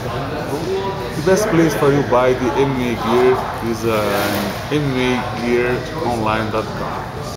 The best place for you buy the MMA gear is uh, MMAgearonline.com.